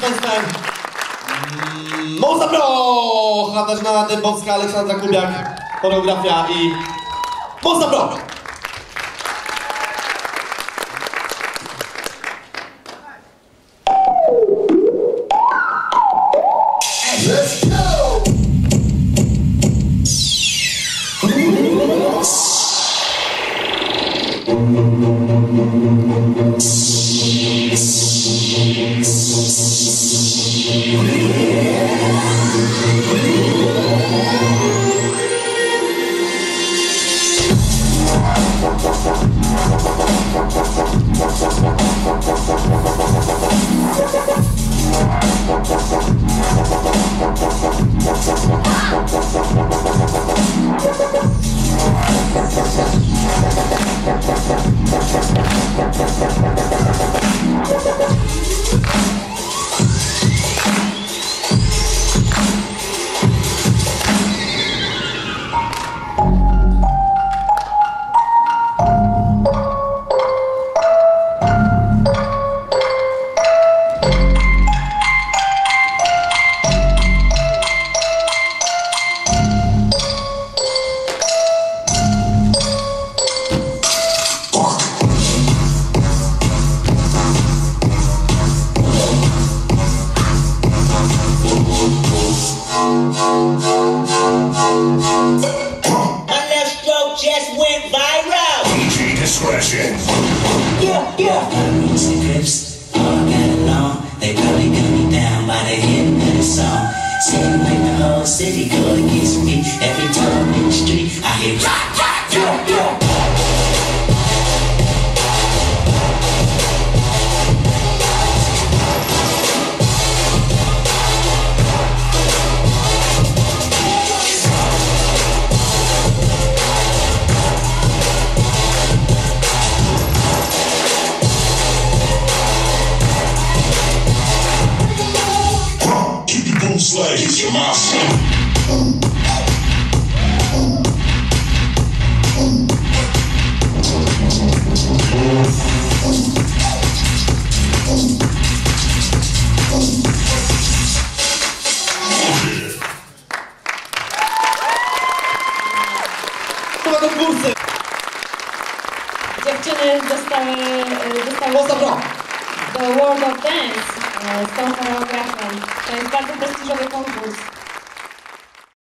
Państwem Moza Pro! Katarzyna Dębowska, Aleksandra Kubiak, choreografia i Moza Pro! Let's go! Thank you. My left stroke just went viral. PG discretion. Yeah, yeah. Roots and grips, all got along. They probably gun me down by the end of the song. Seem like the whole city go against me. Every time your mouth. Chyba konkursy! Dziewczyny dostały, e, dostały do World of Dance e, z tą choreografią. Parabéns. Para entrar no prestijoso concurso.